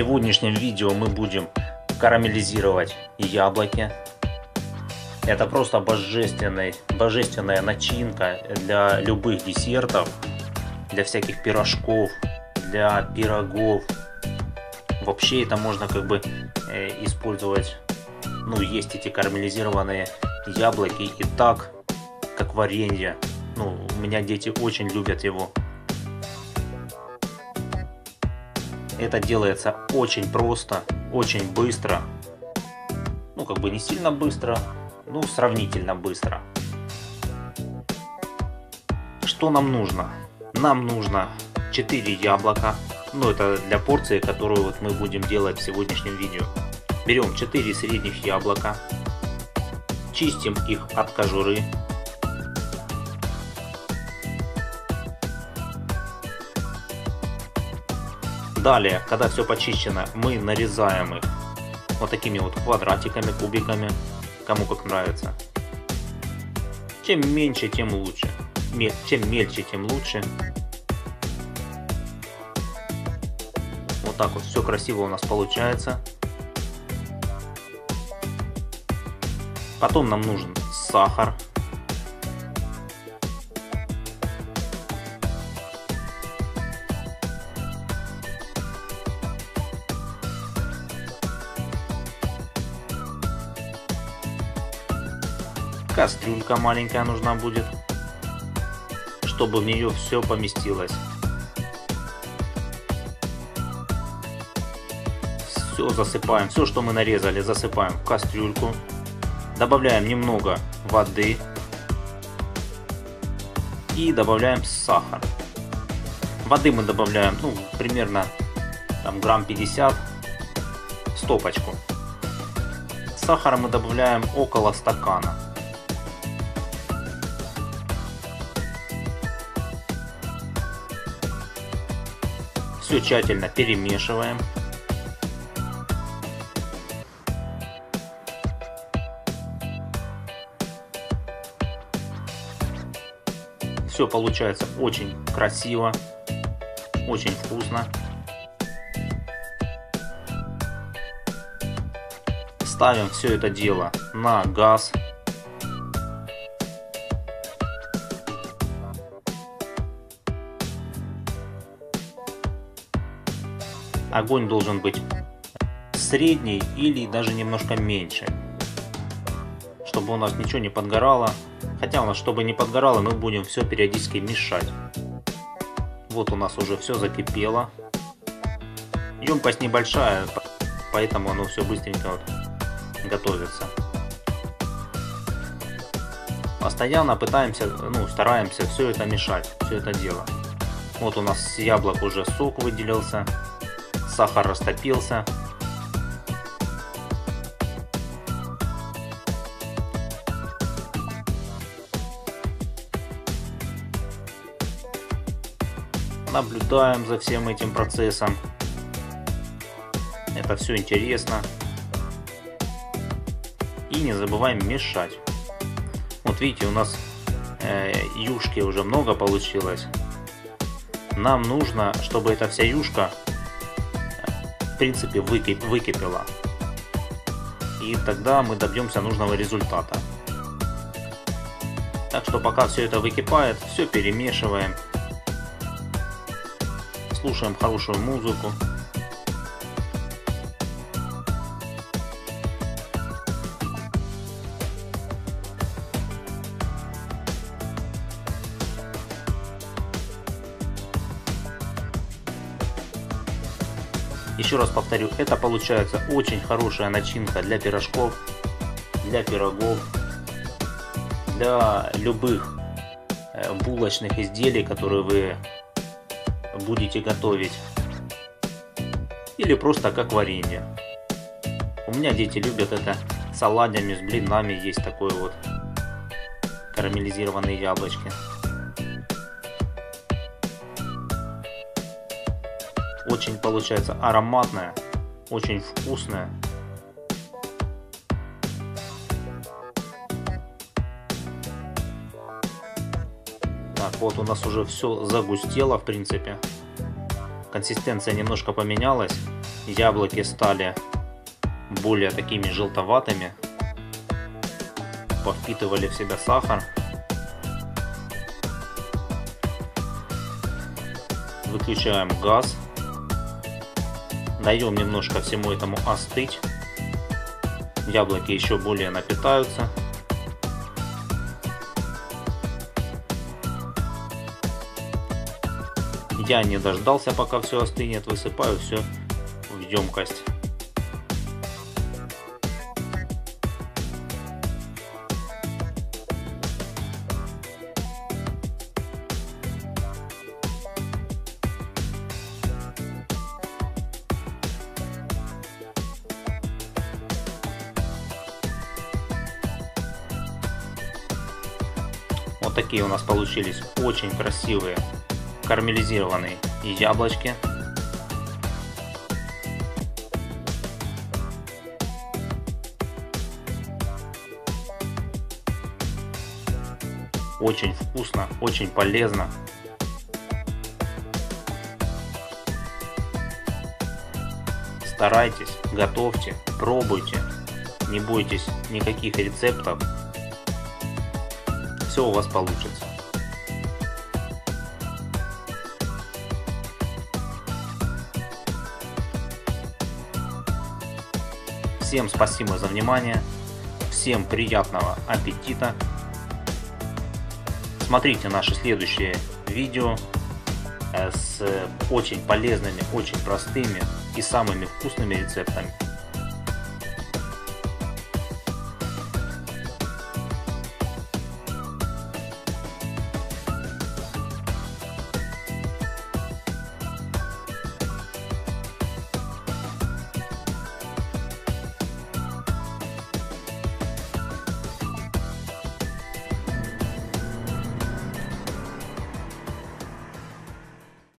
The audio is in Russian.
сегодняшнем видео мы будем карамелизировать яблоки. Это просто божественная, божественная начинка для любых десертов, для всяких пирожков, для пирогов. Вообще это можно как бы э, использовать, ну есть эти карамелизированные яблоки и так, как варенье. Ну, у меня дети очень любят его. Это делается очень просто, очень быстро. Ну, как бы не сильно быстро, ну, сравнительно быстро. Что нам нужно? Нам нужно 4 яблока. Ну, это для порции, которую вот мы будем делать в сегодняшнем видео. Берем 4 средних яблока. Чистим их от кожуры. Далее, когда все почищено, мы нарезаем их вот такими вот квадратиками, кубиками, кому как нравится. Чем меньше, тем лучше. Чем мельче, тем лучше. Вот так вот все красиво у нас получается. Потом нам нужен сахар. Кастрюлька маленькая нужна будет, чтобы в нее все поместилось. Все засыпаем, все, что мы нарезали, засыпаем в кастрюльку. Добавляем немного воды и добавляем сахар. Воды мы добавляем, ну, примерно там грамм 50 стопочку. Сахара мы добавляем около стакана. Все тщательно перемешиваем. Все получается очень красиво, очень вкусно. Ставим все это дело на газ. Огонь должен быть средний или даже немножко меньше, чтобы у нас ничего не подгорало. Хотя у нас, чтобы не подгорало, мы будем все периодически мешать. Вот у нас уже все закипело. Емкость небольшая, поэтому оно все быстренько готовится. Постоянно пытаемся, ну, стараемся все это мешать, все это дело. Вот у нас с яблок уже сок выделился сахар растопился. Наблюдаем за всем этим процессом. Это все интересно. И не забываем мешать. Вот видите, у нас э, юшки уже много получилось. Нам нужно, чтобы эта вся юшка принципе выкип, выкипела. И тогда мы добьемся нужного результата. Так что пока все это выкипает, все перемешиваем. Слушаем хорошую музыку. Еще раз повторю, это получается очень хорошая начинка для пирожков, для пирогов, для любых э, булочных изделий, которые вы будете готовить. Или просто как варенье. У меня дети любят это с оладьями, с блинами. Есть такое вот карамелизированные яблочки. Очень получается ароматная, очень вкусная. Так, вот у нас уже все загустело, в принципе. Консистенция немножко поменялась. яблоки стали более такими желтоватыми, повпитывали в себя сахар. Выключаем газ, даем немножко всему этому остыть. Яблоки еще более напитаются. Я не дождался, пока все остынет, высыпаю все в емкость. Вот такие у нас получились очень красивые карамелизированные яблочки. Очень вкусно, очень полезно. Старайтесь, готовьте, пробуйте. Не бойтесь никаких рецептов. Все у вас получится. Всем спасибо за внимание. Всем приятного аппетита. Смотрите наши следующие видео э, с очень полезными, очень простыми и самыми вкусными рецептами.